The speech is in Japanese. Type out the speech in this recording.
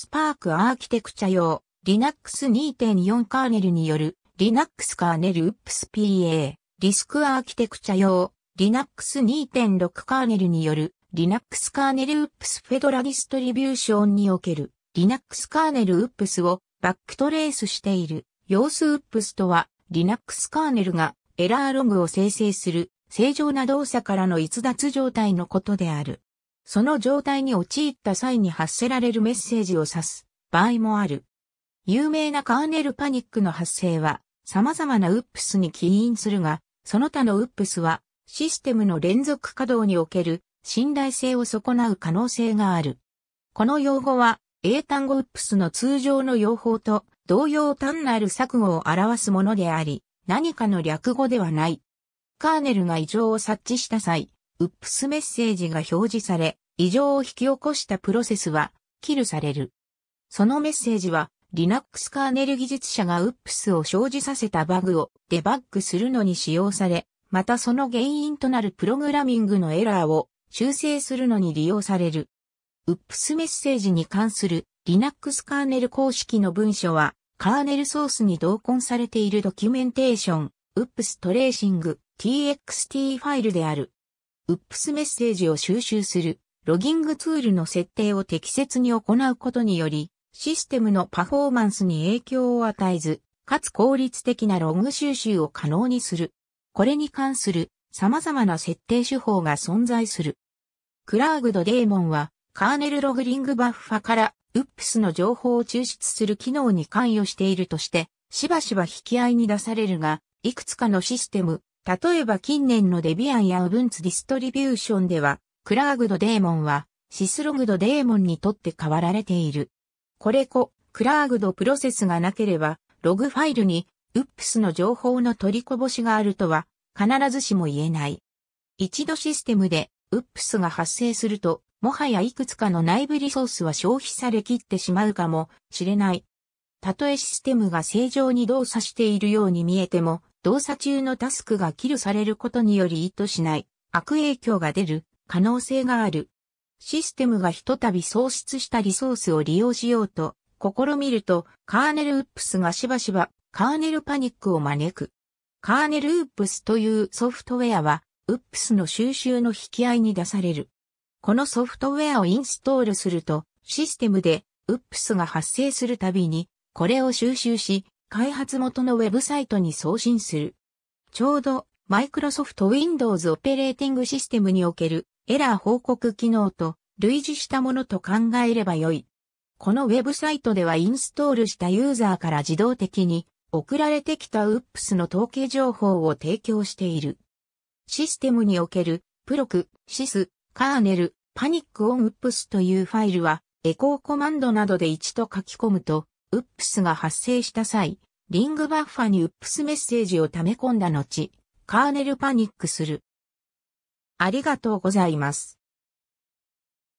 スパークアーキテクチャ用 Linux 2.4カーネルによる Linux カーネル UPS PA リスクアーキテクチャ用 Linux 2.6カーネルによる Linux カーネル UPS フェドラディストリビューションにおける Linux カーネル UPS をバックトレースしている様子 UPS とは Linux カーネルがエラーログを生成する正常な動作からの逸脱状態のことである。その状態に陥った際に発せられるメッセージを指す場合もある。有名なカーネルパニックの発生は様々なウップスに起因するが、その他のウップスはシステムの連続稼働における信頼性を損なう可能性がある。この用語は英単語ウップスの通常の用法と同様単なる錯誤を表すものであり、何かの略語ではない。カーネルが異常を察知した際、ウップスメッセージが表示され、異常を引き起こしたプロセスは、キルされる。そのメッセージは、Linux カーネル技術者がウップスを生じさせたバグをデバッグするのに使用され、またその原因となるプログラミングのエラーを修正するのに利用される。ウップスメッセージに関する Linux カーネル公式の文書は、カーネルソースに同梱されているドキュメンテーション、ウップストレーシング txt ファイルである。ウップスメッセージを収集するロギングツールの設定を適切に行うことにより、システムのパフォーマンスに影響を与えず、かつ効率的なログ収集を可能にする。これに関する様々な設定手法が存在する。クラーグドデーモンは、カーネルログリングバッファから、ウップスの情報を抽出する機能に関与しているとして、しばしば引き合いに出されるが、いくつかのシステム、例えば近年のデビアンやウブンツディストリビューションでは、クラーグドデーモンはシスログドデーモンにとって変わられている。これこ、クラーグドプロセスがなければ、ログファイルに、ウップスの情報の取りこぼしがあるとは、必ずしも言えない。一度システムで、ウップスが発生すると、もはやいくつかの内部リソースは消費されきってしまうかもしれない。たとえシステムが正常に動作しているように見えても、動作中のタスクがキルされることにより意図しない悪影響が出る可能性がある。システムがひとたび喪失したリソースを利用しようと試みるとカーネルウップスがしばしばカーネルパニックを招く。カーネルウップスというソフトウェアはウップスの収集の引き合いに出される。このソフトウェアをインストールするとシステムでウップスが発生するたびにこれを収集し開発元のウェブサイトに送信する。ちょうど、マイクロソフト Windows オペレーティングシステムにおけるエラー報告機能と類似したものと考えればよい。このウェブサイトではインストールしたユーザーから自動的に送られてきた UPS の統計情報を提供している。システムにおけるプロク、シス、カーネル、パニックオン UPS というファイルはエコーコマンドなどで一度書き込むとウップスが発生した際、リングバッファにウップスメッセージを溜め込んだ後、カーネルパニックする。ありがとうございます。